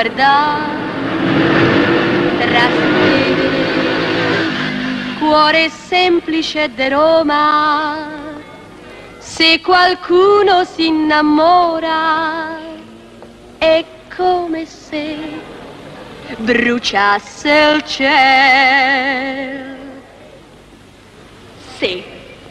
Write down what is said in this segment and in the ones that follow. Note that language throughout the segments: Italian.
vicoli a guardare. Trastevere, cuore semplice de Roma, se qualcuno si innamora è come se bruciasse il cielo. Se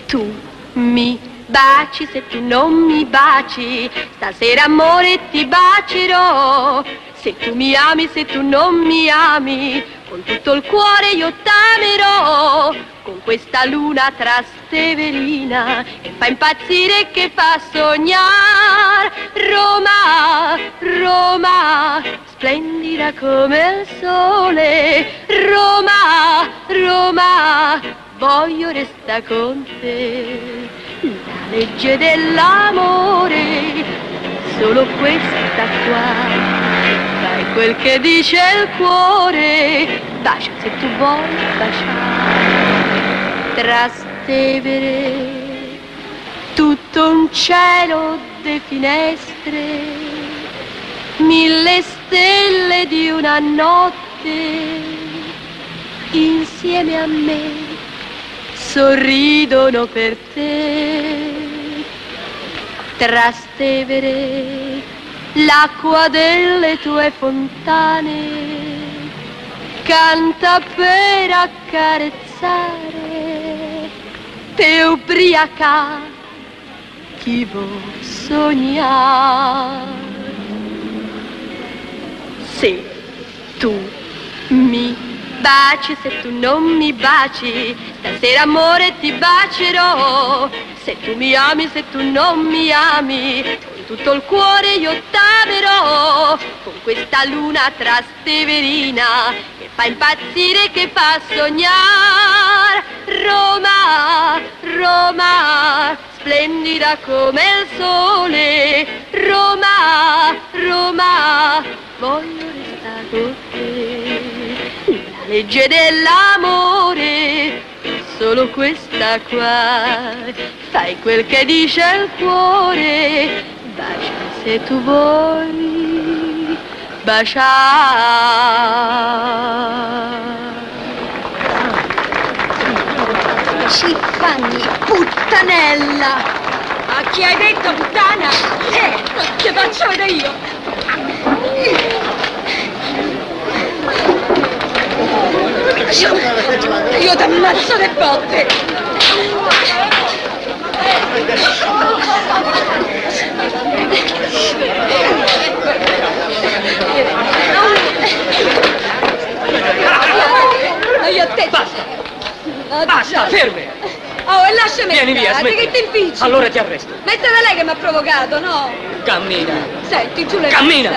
tu mi baci, se tu non mi baci, stasera amore ti bacerò. Se tu mi ami, se tu non mi ami, con tutto il cuore io t'amerò. Con questa luna trasteverina che fa impazzire e che fa sognare. Roma, Roma, splendida come il sole. Roma, Roma, voglio restare con te. La legge dell'amore, solo questa qua. Quel che dice il cuore, bacia se tu vuoi baciare. Trastevere, tutto un cielo di finestre, mille stelle di una notte, insieme a me sorridono per te. Trastevere, l'acqua delle tue fontane canta per accarezzare, te ubriaca chi vuol sognare. Se tu mi baci, se tu non mi baci, stasera amore ti bacerò. Se tu mi ami, se tu non mi ami, tutto il cuore io t'amerò. Con questa luna trasteverina che fa impazzire, che fa sognare. Roma, Roma, splendida come il sole. Roma, Roma, voglio restare con te. La legge dell'amore, solo questa qua. Fai quel che dice il cuore, bacia se tu vuoi, bacia. Ciffanni, puttanella! A chi hai detto puttana? Eh, ti faccio vedere io! Io, io ti ammazzo le botte! Ma io a te... Basta, Oh, basta, Già. Fermi. Oh, e lasciami Vieni via, stare, smetti. che ti impicci. Allora ti arresto. Mette da lei che mi ha provocato, no? Cammina. Senti, giù le Cammina.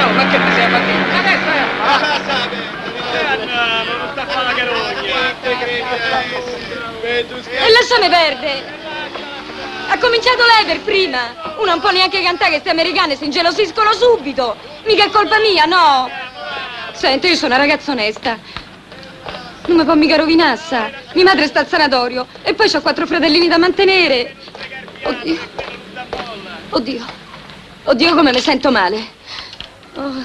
Oh, ma che ti sei fatto? Adesso E lasciami perdere. Ha cominciato lei per prima. Una non può neanche cantare che queste americane si ingelosiscono subito. Mica è colpa mia, no? Senti, io sono una ragazza onesta. Non mi può mica rovinare, sa. Mia madre sta al sanatorio e poi ho quattro fratellini da mantenere. Oddio. Oddio. Oddio come mi sento male. Oh.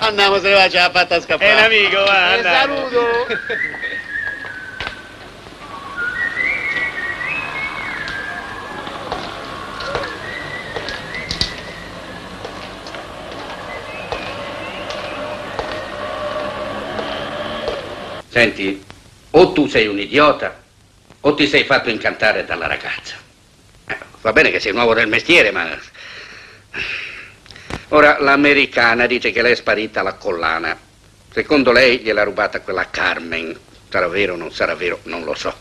Andiamo, se ne va, ce l'ha fatta scappare. È un amico, va, Eh, saluto. Senti, o tu sei un idiota o ti sei fatto incantare dalla ragazza. Eh, va bene che sei nuovo del mestiere, ma... Ora, l'americana dice che lei è sparita alla collana. Secondo lei gliel'ha rubata quella Carmen. Sarà vero o non sarà vero, non lo so.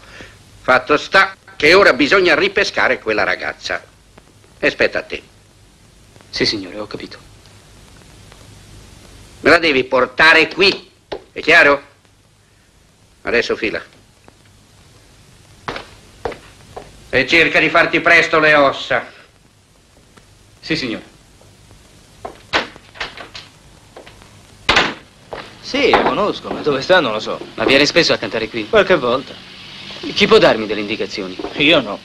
Fatto sta che ora bisogna ripescare quella ragazza. E aspetta a te. Sì, signore, ho capito. Me la devi portare qui. È chiaro? Adesso fila. E cerca di farti presto le ossa. Sì, signore. Sì, la conosco, ma dove sta non lo so. Ma viene spesso a cantare qui? Qualche volta. Chi può darmi delle indicazioni? Io no.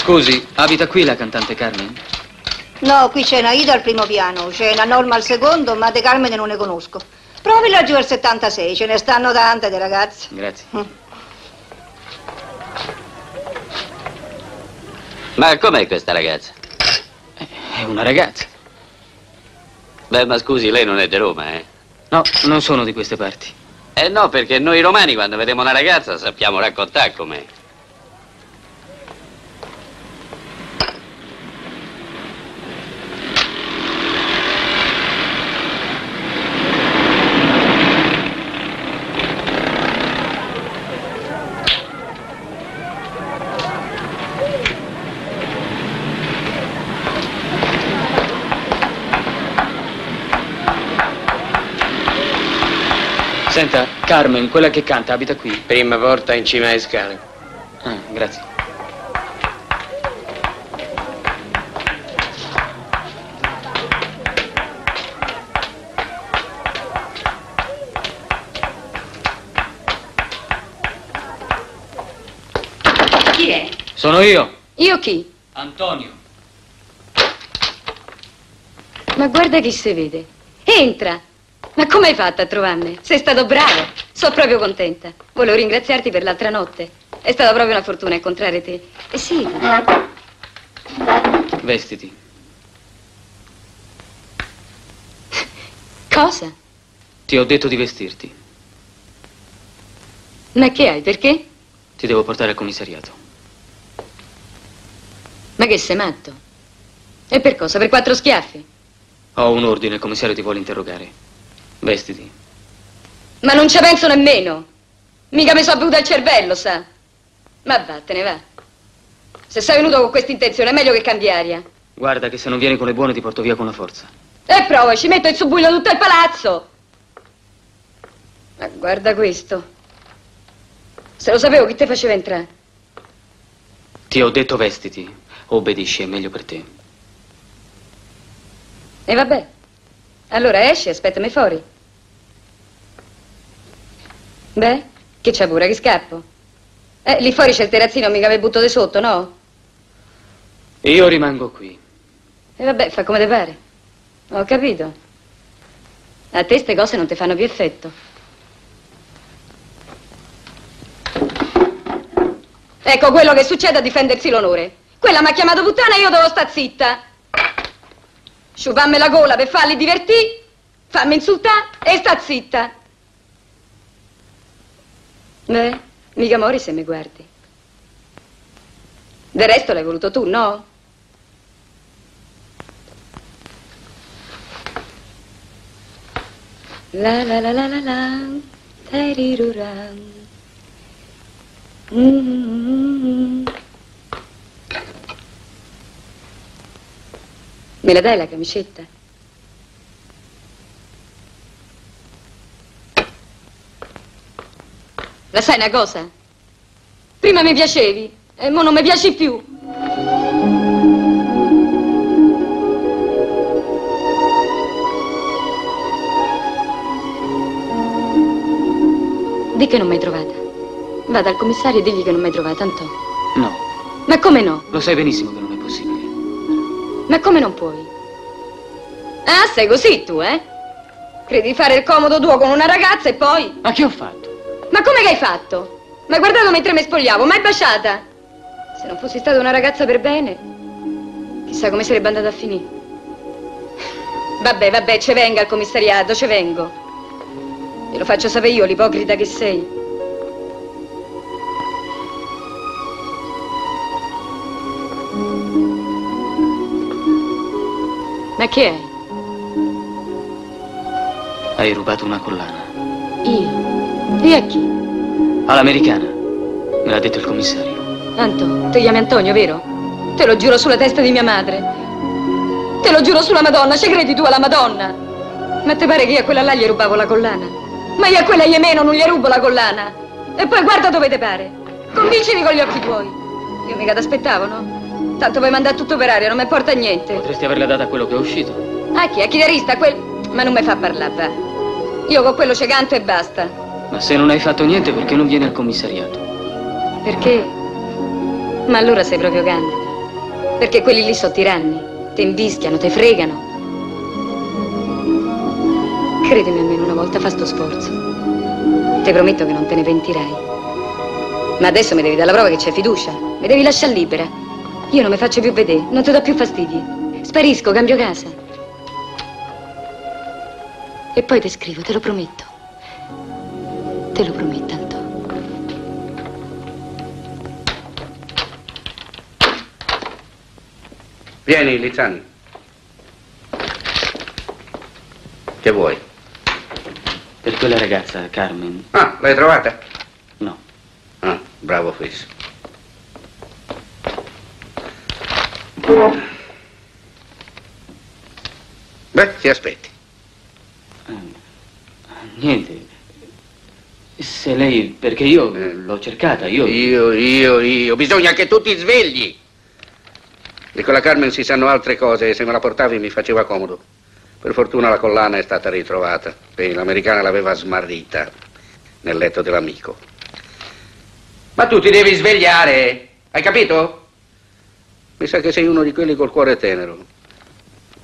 Scusi, abita qui la cantante Carmen? No, qui c'è una Ida al primo piano, c'è una Norma al secondo, ma De Carmine non ne conosco. Provi laggiù al 76, ce ne stanno tante di ragazze. Grazie. Ma com'è questa ragazza? È una ragazza. Beh, ma scusi, lei non è di Roma, eh? No, non sono di queste parti. Eh no, perché noi romani quando vediamo una ragazza sappiamo raccontare com'è. Carmen, quella che canta, abita qui? Prima porta in cima alle scale. Ah, grazie. Chi è? Sono io, Io chi? Antonio. Ma guarda chi si vede. Entra. Ma come hai fatto a trovarmi? Sei stato bravo. Sono proprio contenta. Volevo ringraziarti per l'altra notte. È stata proprio una fortuna incontrare te. Eh sì. Vestiti. Cosa? Ti ho detto di vestirti. Ma che hai? Perché? Ti devo portare al commissariato. Ma che sei matto? E per cosa? Per quattro schiaffi? Ho un ordine, il commissario ti vuole interrogare. Vestiti. Ma non ci penso nemmeno. Mica mi sono bevuta il cervello, sa. Ma vattene, va. Se sei venuto con questa intenzione è meglio che cambi aria. Guarda che se non vieni con le buone ti porto via con la forza. E prova, ci metto in subbuglio tutto il palazzo. Ma guarda questo. Se lo sapevo chi te faceva entrare. Ti ho detto vestiti. Obbedisci, è meglio per te. E vabbè. Allora esci, aspettami fuori. Beh, che c'ha pure, che scappo? Eh, lì fuori c'è il terrazzino, mica mi butto di sotto, no? Io rimango qui. E vabbè, fa come te pare. Ho capito. A te ste cose non ti fanno più effetto. Ecco quello che succede a difendersi l'onore. Quella mi ha chiamato puttana e io devo sta zitta. Sciupammi la gola per farli divertire, fammi insultare e sta zitta. Beh, mica mori se mi guardi. Del resto l'hai voluto tu, no? La la la la la la, tariruran. Mm. Me la dai la camicetta? La sai una cosa? Prima mi piacevi e mo non mi piaci più. Di che non mi hai trovata. Vada al commissario e digli che non mi hai trovata, Antonio. No, Ma come no? lo sai benissimo che non. Ma come non puoi? Ah, sei così tu, eh? Credi di fare il comodo tuo con una ragazza e poi... Ma che ho fatto? Ma come che hai fatto? Hai guardato mentre mi spogliavo, mai baciata? Se non fossi stata una ragazza per bene, chissà come sarebbe andata a finire. Vabbè, vabbè, ce venga al commissariato, ce vengo. Glielo faccio sapere io, l'ipocrita che sei. Che è? Hai rubato una collana. Io? E a chi? All'americana. Me l'ha detto il commissario. Anto, ti chiami Antonio, vero? Te lo giuro sulla testa di mia madre. Te lo giuro sulla Madonna, ci credi tu alla Madonna? Ma te pare che io a quella là gli rubavo la collana? Ma io a quella Iemeno non gli rubo la collana. E poi guarda dove te pare. Convincimi con gli occhi tuoi. Io mica t'aspettavo, no? Tanto puoi mandare tutto per aria, non mi porta niente. Potresti averla data a quello che è uscito. A chi? A chitarrista? Quel... Ma non mi fa parlare, va. Io con quello ci canto e basta. Ma se non hai fatto niente, perché non vieni al commissariato? Perché? Ma allora sei proprio candida. Perché quelli lì sono tiranni. Ti invischiano, ti fregano. Credimi almeno una volta, fa sto sforzo. Ti prometto che non te ne pentirai. Ma adesso mi devi dare la prova che c'è fiducia. Mi devi lasciare libera. Io non mi faccio più vedere, non ti do più fastidi. Sparisco, cambio casa. E poi ti scrivo, te lo prometto. Te lo prometto, Anto. Vieni, Lizzani. Che vuoi? Per quella ragazza, Carmen. Ah, l'hai trovata? No. Ah, bravo Fis. Beh, ti aspetti. Niente. Se lei... perché io l'ho cercata, io... Io, io, io. Bisogna che tu ti svegli. Di quella Carmen si sanno altre cose e se me la portavi mi faceva comodo. Per fortuna la collana è stata ritrovata e l'americana l'aveva smarrita nel letto dell'amico. Ma tu ti devi svegliare, hai capito? Mi sa che sei uno di quelli col cuore tenero.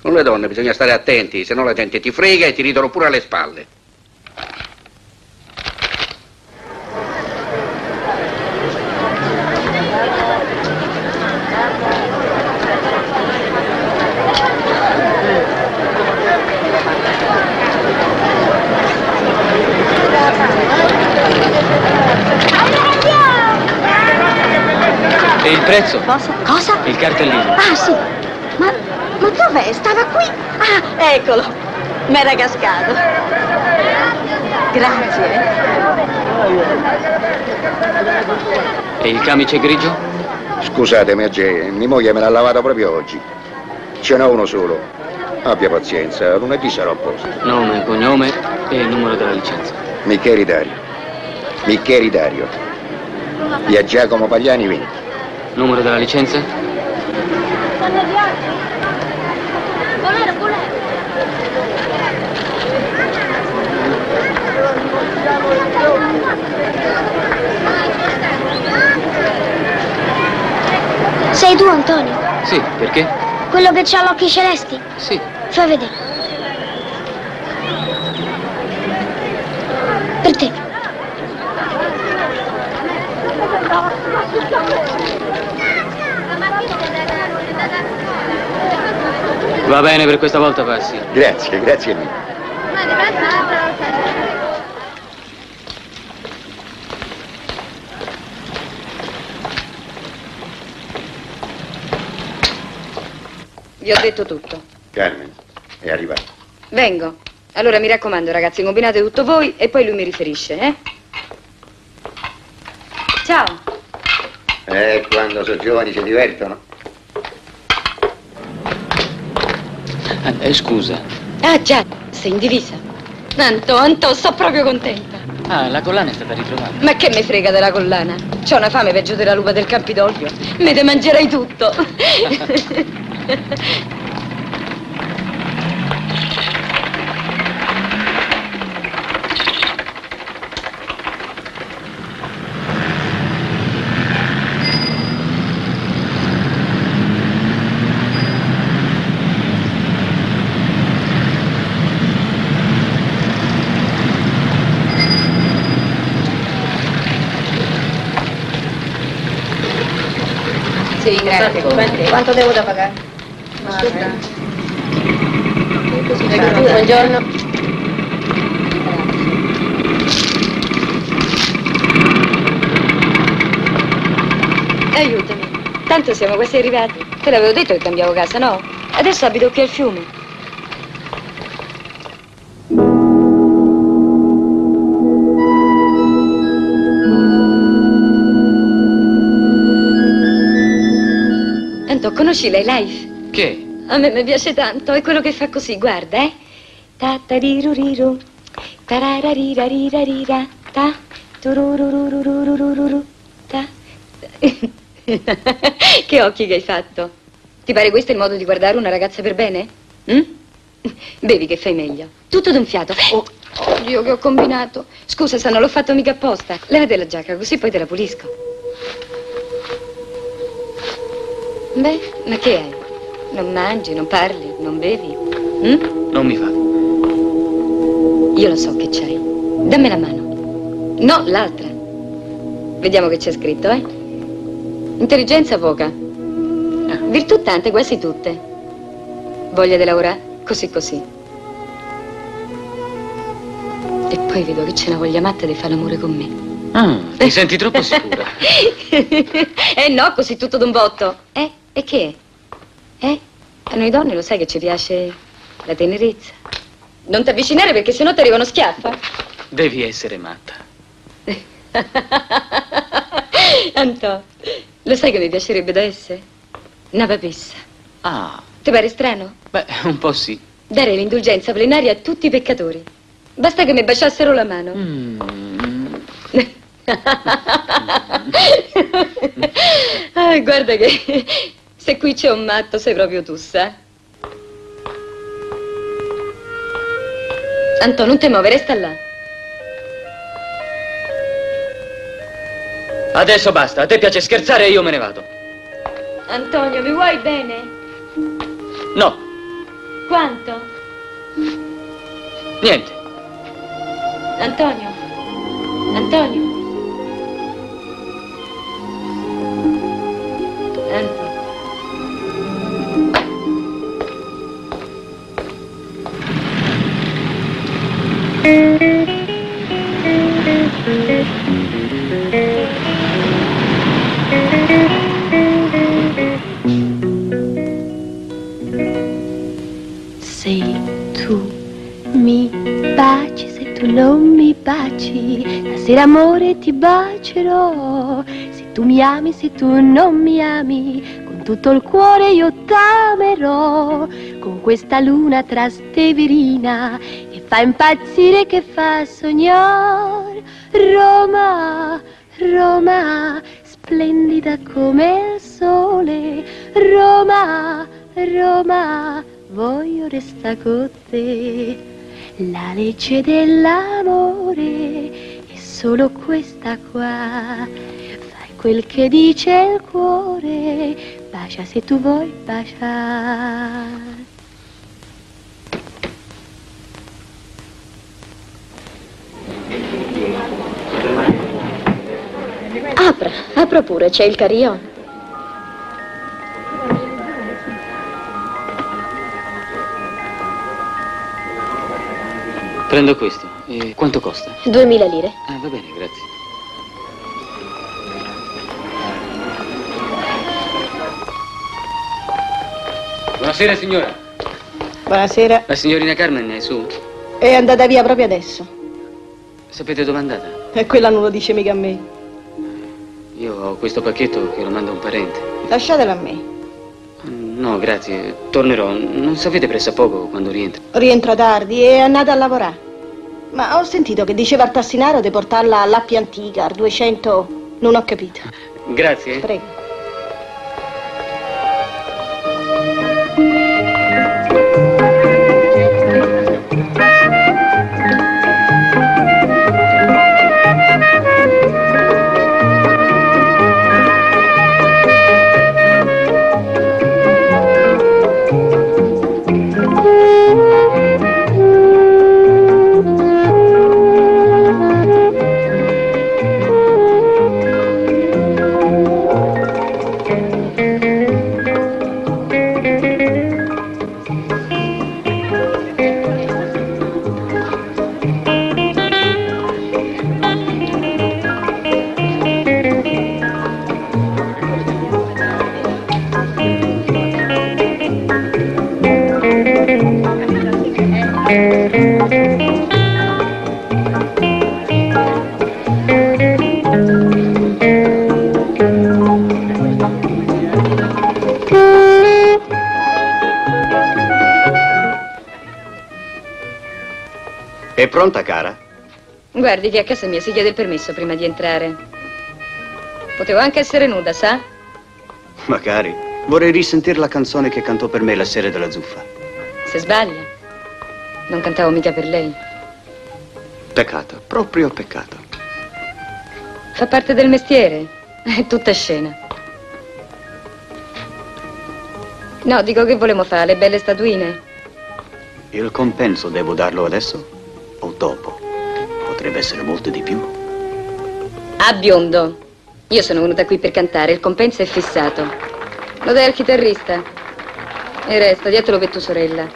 Con le donne bisogna stare attenti, se no la gente ti frega e ti ridono pure alle spalle. E il prezzo? Cosa? Cosa? Il cartellino. Ah, sì. Ma, ma dov'è? Stava qui? Ah, eccolo. M'era cascato. Grazie. E il camice grigio? Scusatemi, Agge, mia moglie me l'ha lavato proprio oggi. Ce n'è uno solo. Abbia pazienza, lunedì sarò a posto. Nome, cognome e il numero della licenza. Micheli Dario. Micheli Dario. Via Giacomo Pagliani 20. Numero della licenza? Sei tu, Antonio? Sì, perché? Quello che ha gli occhi celesti? Sì. Fai vedere. Per te. Va bene, per questa volta passi. Grazie, grazie mille. Vi ho detto tutto. Carmen, è arrivato. Vengo. Allora mi raccomando, ragazzi, combinate tutto voi e poi lui mi riferisce, eh? Ciao. Eh, quando sono giovani si divertono. Eh, scusa. Ah, già, sei in divisa. Anto, Anto, sto proprio contenta. Ah, la collana è stata ritrovata. Ma che me frega della collana? C'ho una fame peggio della lupa del Campidoglio. Me te mangerai tutto. Sì, grazie. Quanto devo da pagare? Buongiorno. Aiutami. Tanto siamo quasi arrivati. Te l'avevo detto che cambiavo casa, no? Adesso abito qui al fiume. Anto, conosci lei life? Che? A me mi piace tanto, è quello che fa così, guarda, eh. Ta ta riruriru, tarararirarirarira, ta, turururururururu, ta. che occhi che hai fatto. Ti pare questo il modo di guardare una ragazza per bene? Mm? Bevi che fai meglio. Tutto d'un fiato. Oh, Dio, che ho combinato. Scusa, se non l'ho fatto mica apposta. Levate la giacca, così poi te la pulisco. Beh, ma che hai? Non mangi, non parli, non bevi? Mm? Non mi fa. Io lo so che c'hai. Dammi la mano. No, l'altra. Vediamo che c'è scritto, eh? Intelligenza poca. Virtù tante, quasi tutte. Voglia di lavorare, così così. E poi vedo che c'è una voglia matta di fare l'amore con me. Ah, ti senti troppo sicura. eh no, così tutto d'un botto. Eh? E che? Eh? A noi donne lo sai che ci piace la tenerezza. Non ti avvicinare perché sennò ti arriva uno schiaffo. Devi essere matta. Antò, lo sai che mi piacerebbe da essere? Una papessa. Ah, Ti pare strano? beh, un po' sì. Dare l'indulgenza plenaria a tutti i peccatori. Basta che mi baciassero la mano. Mm. ah, guarda che se qui c'è un matto sei proprio tu, sa? Anto, non ti muovere, resta là. Adesso basta, a te piace scherzare e io me ne vado. Antonio, mi vuoi bene? No, Quanto? niente. Antonio? Antonio? Bacerò. Se tu mi ami, se tu non mi ami, con tutto il cuore io t'amerò. Con questa luna trasteverina che fa impazzire, che fa sognare. Roma, Roma, splendida come il sole. Roma, Roma, voglio restare con te. La legge dell'amore solo questa qua. Fai quel che dice il cuore, bacia se tu vuoi baciare. Apra, apra pure, c'è il carillon. Prendo questo. E quanto costa? Duemila lire. Ah, va bene, grazie. Buonasera, signora. Buonasera. La signorina Carmen è su? È andata via proprio adesso. Sapete dove è andata? E quella non lo dice mica a me. Io ho questo pacchetto che lo manda un parente. Lasciatela a me. No, grazie. Tornerò. Non sapete pressa poco quando rientro. Rientra tardi e è andata a lavorare. Ma ho sentito che diceva al tassinaro di portarla all'Appia Antica, al 200... Non ho capito. Grazie. Prego. Pronta, cara? Guardi che a casa mia si chiede il permesso prima di entrare. Potevo anche essere nuda, sa? Magari. Vorrei risentire la canzone che cantò per me la sera della zuffa. Se sbaglia. Non cantavo mica per lei. Peccato, proprio peccato. Fa parte del mestiere. È tutta scena. No, dico che volevamo fare, le belle statuine. Il compenso devo darlo adesso? Potrebbe essere molto di più. A biondo. Io sono venuta qui per cantare, il compenso è fissato. Lo dai al chitarrista. E resta, dietelo per tua sorella.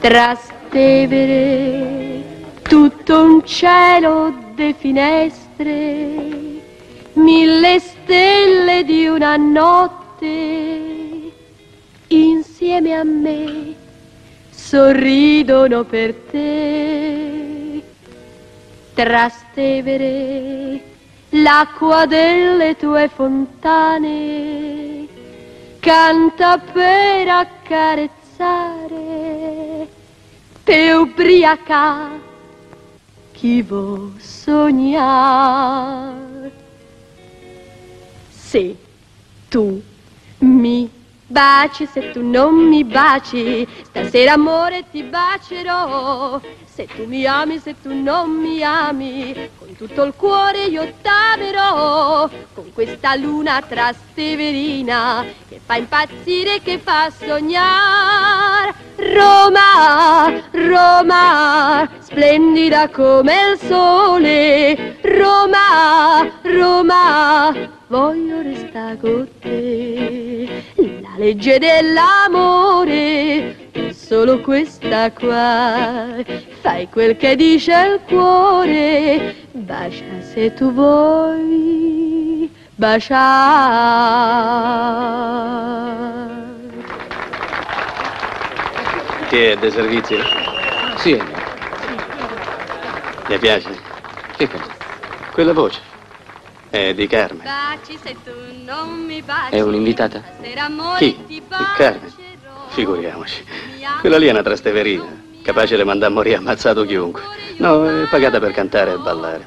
Trastevere, tutto un cielo di finestre, mille stelle di una notte, insieme a me sorridono per te. Trastevere, l'acqua delle tue fontane canta per accarezzare, per ubriaca chi vuol sognare. Se tu mi baci, se tu non mi baci, stasera amore ti bacerò. Se tu mi ami, se tu non mi ami, con tutto il cuore io t'amerò. Con questa luna trasteverina che fa impazzire, che fa sognare. Roma, Roma, splendida come il sole. Roma, Roma, voglio restare con te. La legge dell'amore solo questa qua. Fai quel che dice il cuore, bacia se tu vuoi, bacia. Che è, de servizio? Sì. Le piace? Che cosa? Quella voce. È di Carmen. Baci se tu non mi baci. È un'invitata? Chi? ti Carmen? Figuriamoci. Quella lì è una trasteverina, capace di mandare a morire ammazzato chiunque. No, è pagata per cantare e ballare.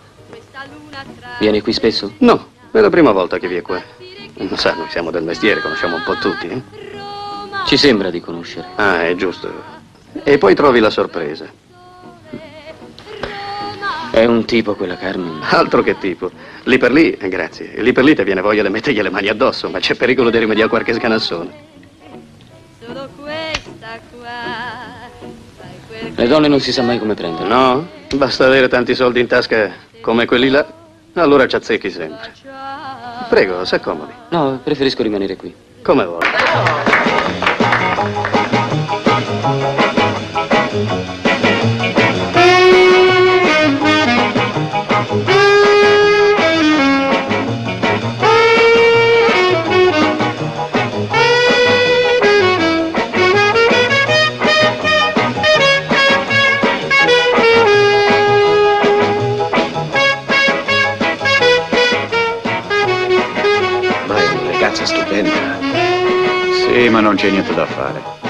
Viene qui spesso? No, è la prima volta che viene qua. Non sa, noi siamo del mestiere, conosciamo un po' tutti, eh? Ci sembra di conoscere. Ah, è giusto. E poi trovi la sorpresa. È un tipo quella Carmen. Altro che tipo. Lì per lì, eh, grazie, lì per lì ti viene voglia di mettergli le mani addosso, ma c'è pericolo di rimediare qualche scanassone. Le donne non si sa mai come prenderle. No? Basta avere tanti soldi in tasca come quelli là, allora ci azzecchi sempre. Prego, si accomodi. No, preferisco rimanere qui. Come vuoi. Sì, ma non c'è niente da fare.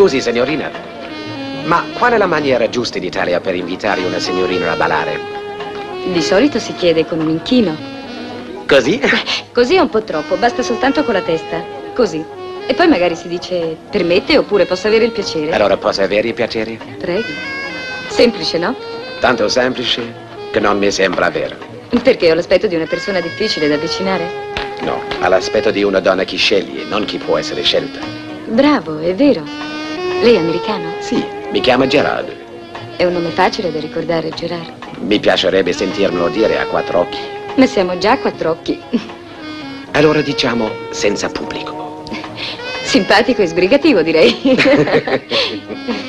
Scusi, signorina, ma qual è la maniera giusta in Italia per invitare una signorina a ballare? Di solito si chiede con un inchino. Così? Così è un po' troppo, basta soltanto con la testa. Così. E poi magari si dice permette oppure posso avere il piacere. Allora posso avere il piacere? Prego. Semplice, no? Tanto semplice che non mi sembra vero. Perché ho l'aspetto di una persona difficile da avvicinare? No, ha l'aspetto di una donna che sceglie, non chi può essere scelta. Bravo, è vero. Lei è americano? Sì, mi chiama Gerard. È un nome facile da ricordare, Gerard. Mi piacerebbe sentirmelo dire a quattro occhi. Ma siamo già a quattro occhi. Allora diciamo senza pubblico. Simpatico e sbrigativo, direi.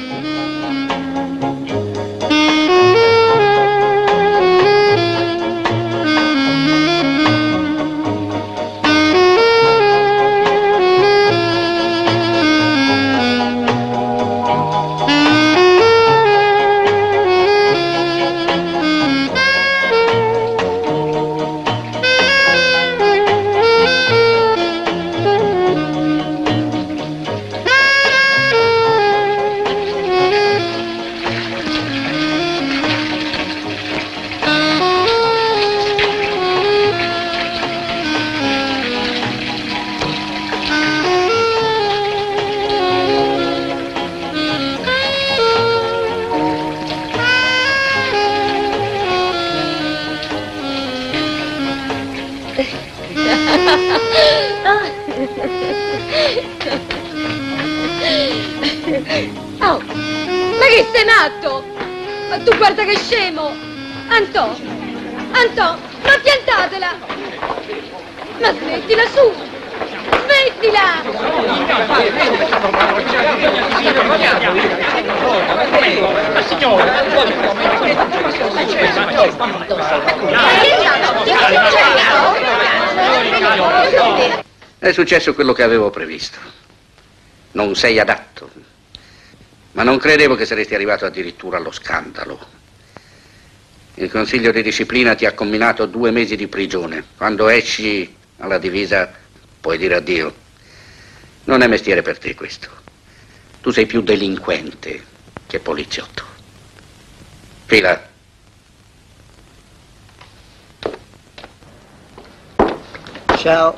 Ma smettila su! Smettila! È successo quello che avevo previsto. Non sei adatto. Ma non credevo che saresti arrivato addirittura allo scandalo. Il Consiglio di Disciplina ti ha comminato due mesi di prigione. Quando esci alla divisa puoi dire addio. Non è mestiere per te questo. Tu sei più delinquente che poliziotto. Fila. Ciao.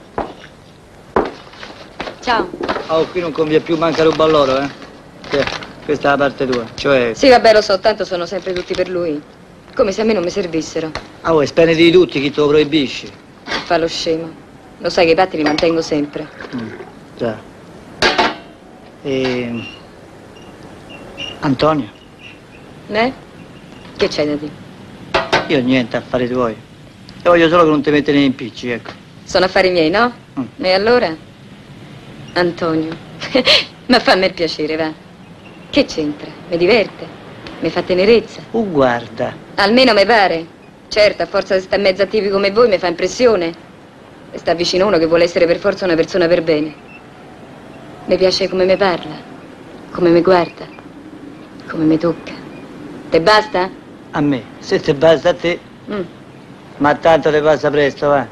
Ciao. Oh, qui non conviene più manca ruba a loro, eh? Sì, questa è la parte tua. Cioè. Sì, vabbè, lo so, tanto sono sempre tutti per lui. Come se a me non mi servissero. Ah, oh, spende di tutti chi te lo proibisci. Fa lo scemo. Lo sai che i patti li mantengo sempre. Mm, già. E... Antonio, Eh? Che c'hai da dire? io niente, affari tuoi. E voglio solo che non ti metti nei impicci, ecco. Sono affari miei, no? Mm. E allora? Antonio. Ma fammi il piacere, va. Che c'entra? Mi diverte? Mi fa tenerezza? Oh, guarda. Almeno mi pare. Certo, a forza di stare in mezzo attivi come voi mi fa impressione. Sta vicino uno che vuole essere per forza una persona per bene. Mi piace come mi parla, come mi guarda, come mi tocca. Te basta? A me, se ti basta a te, Mm. ma tanto ti passa presto, va.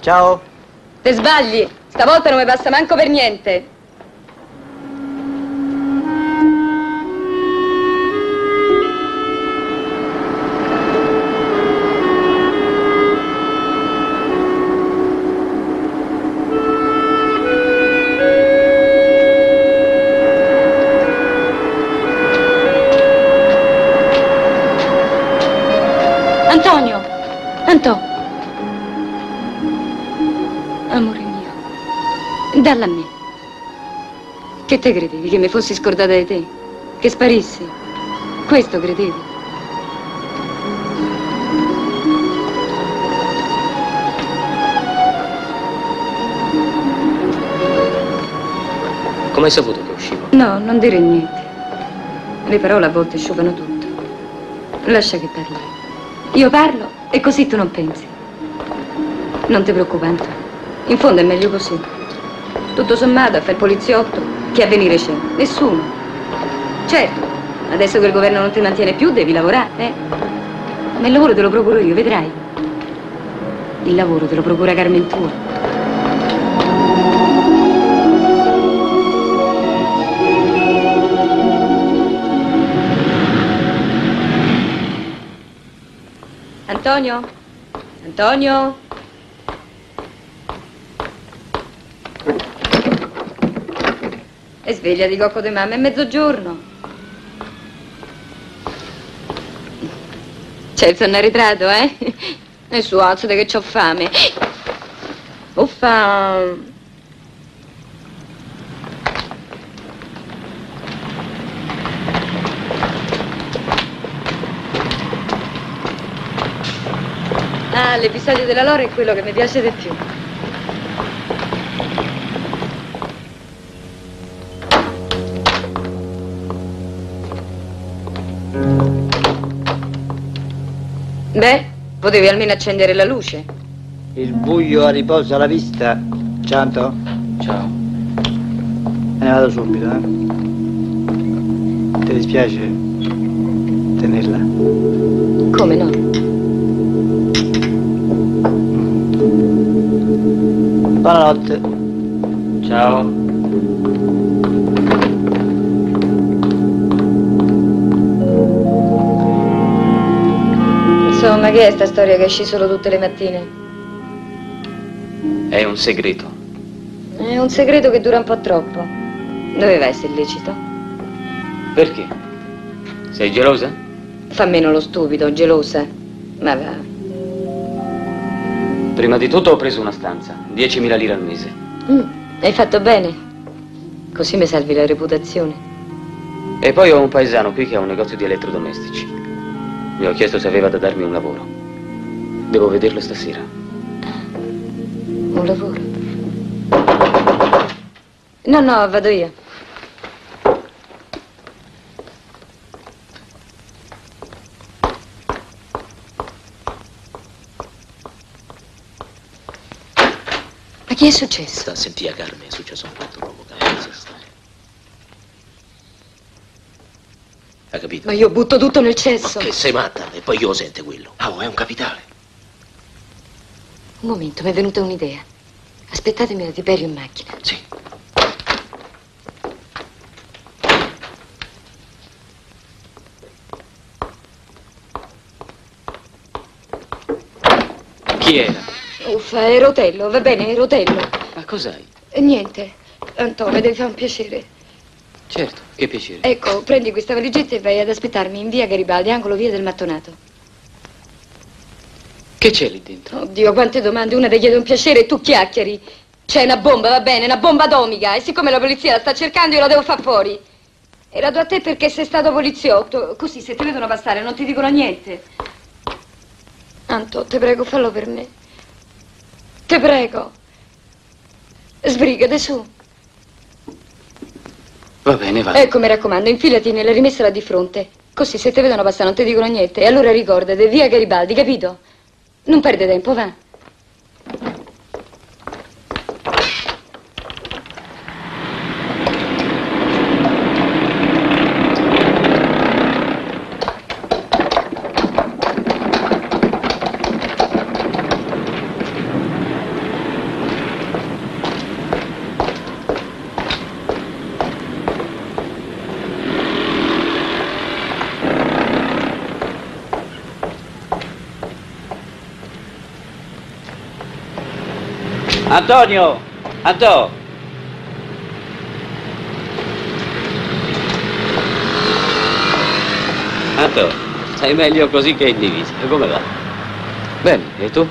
Ciao. Te sbagli! Stavolta non mi passa manco per niente. Dalla a me. Che te credevi? Che mi fossi scordata di te? Che sparissi? Questo credevi? Come hai saputo che uscivo? No, non dire niente. Le parole a volte asciugano tutto. Lascia che parli. Io parlo e così tu non pensi. Non ti preoccupare. In fondo è meglio così. Tutto sommato, a far poliziotto, che avvenire c'è? Nessuno. Certo, adesso che il governo non ti mantiene più, devi lavorare, eh? Ma il lavoro te lo procuro io, vedrai. Il lavoro te lo procura Carmen tua. Antonio? Antonio? E sveglia di cocco di mamma, è mezzogiorno. C'è il sonno eh? E su, alzate che c'ho fame. Uffa! Ah, l'episodio della Lore è quello che mi piace di più. Beh, potevi almeno accendere la luce. Il buio a riposo alla vista. Ciao. Ciao. Me ne vado subito, eh. Ti dispiace tenerla? Come no? Buonanotte. Ciao. Insomma, che è sta storia che esci solo tutte le mattine? È un segreto. È un segreto che dura un po' troppo. Doveva essere lecito. Perché? Sei gelosa? Fa meno lo stupido, gelosa. Ma va. Prima di tutto ho preso una stanza, 10.000 lire al mese. Mm, hai fatto bene. Così mi salvi la reputazione. E poi ho un paesano qui che ha un negozio di elettrodomestici. Mi ho chiesto se aveva da darmi un lavoro. Devo vederlo stasera. Un lavoro. No, no, vado io. Ma che è successo? Sta a sentire Carmen, è successo un fatto proprio che si sta. Ha capito? Ma io butto tutto nel cesso. Ma che sei matta? E poi io lo sente quello. Ah, oh, è un capitale. Un momento, mi è venuta un'idea. Aspettatemi a Tiberio in macchina. Sì. Chi era? Uffa, è Rotello, va bene, è Rotello. Ma cos'hai? E niente. Antonio, devi fare un piacere. Certo, che piacere. Ecco, prendi questa valigetta e vai ad aspettarmi in via Garibaldi, angolo via del Mattonato. Che c'è lì dentro? Oddio, quante domande, una ti chiede un piacere e tu chiacchieri. C'è una bomba, va bene, una bomba atomica. E siccome la polizia la sta cercando, io la devo far fuori. E la do a te perché sei stato poliziotto. Così, se ti vedono passare, non ti dicono niente. Anto, ti prego, fallo per me. Ti prego. Sbrigate su. Va bene, va. Ecco, mi raccomando, infilati nella rimessa là di fronte. Così, se ti vedono passare, non ti dicono niente. E allora ricordate, via Garibaldi, capito? Non perde tempo, va. Antonio! Anto! Anto, stai meglio così che in divisa. Come va? Bene, e tu?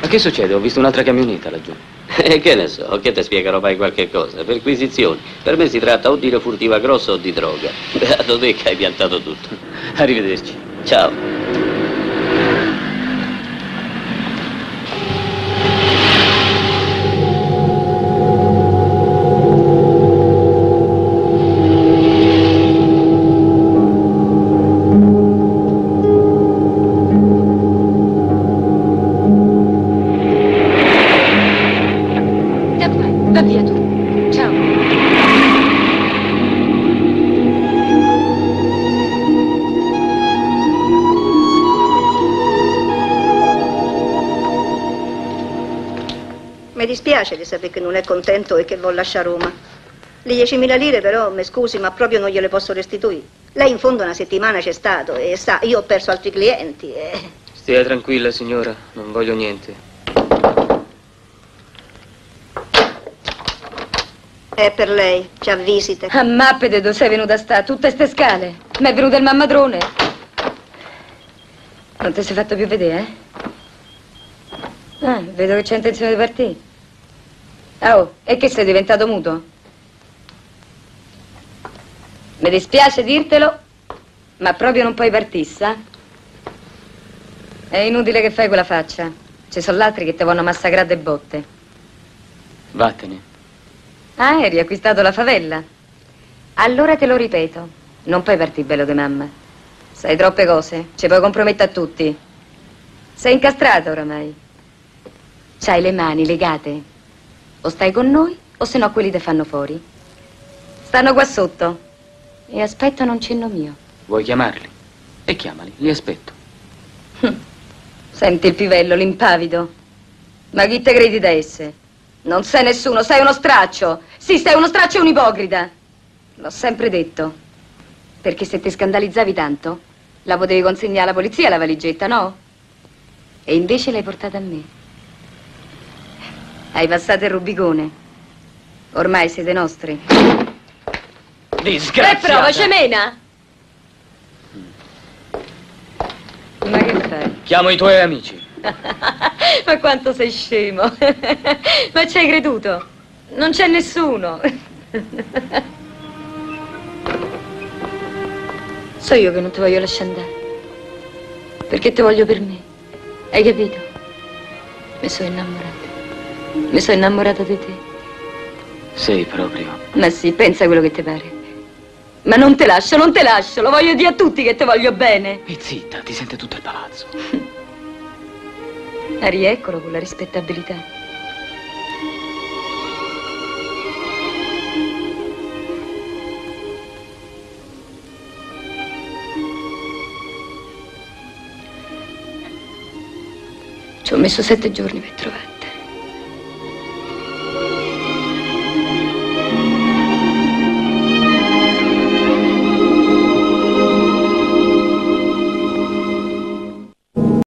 Ma che succede? Ho visto un'altra camionetta laggiù. E che ne so, che ti spiegherò mai qualche cosa. Perquisizioni. Per me si tratta o di una furtiva grossa o di droga. Beato te che hai piantato tutto. Arrivederci. Ciao. Dispiace di sapere che non è contento e che vuol lasciare Roma. Le 10.000 lire però, mi scusi, ma proprio non gliele posso restituire. Lei in fondo una settimana c'è stato e sa, io ho perso altri clienti e... Stia tranquilla, signora, non voglio niente. È per lei, c'ha visite. A mappe di dove sei venuta a sta, tutte ste scale. Mi è venuto il mammadrone. Non ti sei fatto più vedere, eh? Ah, vedo che c'è intenzione di partire. Oh, e che sei diventato muto? Mi dispiace dirtelo, ma proprio non puoi partire, sa? È inutile che fai quella faccia. Ci sono altri che ti vogliono massacrare de botte. Vattene. Ah, hai riacquistato la favella? Allora te lo ripeto, non puoi partire bello di mamma. Sai troppe cose, ci puoi compromettere a tutti. Sei incastrato oramai. C'hai le mani legate. O stai con noi, o se no quelli te fanno fuori. Stanno qua sotto. E aspettano un cenno mio. Vuoi chiamarli? E chiamali, li aspetto. Senti il pivello, l'impavido. Ma chi te credi da esse? Non sei nessuno, sei uno straccio. Sì, sei uno straccio e un ipocrita. L'ho sempre detto. Perché se ti scandalizzavi tanto, la potevi consegnare alla polizia la valigetta, no? E invece l'hai portata a me. Hai passato il Rubicone. Ormai siete nostri. Disgraziata! E prova, cemena! Ma che fai? Chiamo i tuoi amici. Ma quanto sei scemo! Ma ci hai creduto? Non c'è nessuno. So io che non ti voglio lasciare andare. Perché ti voglio per me. Hai capito? Mi sono innamorata. Mi sono innamorata di te. Sei proprio. Ma sì, pensa quello che ti pare. Ma non te lascio, non te lascio. Lo voglio dire a tutti che ti voglio bene. E zitta, ti sente tutto il palazzo. Ah, rieccolo con la rispettabilità. Ci ho messo sette giorni per trovare.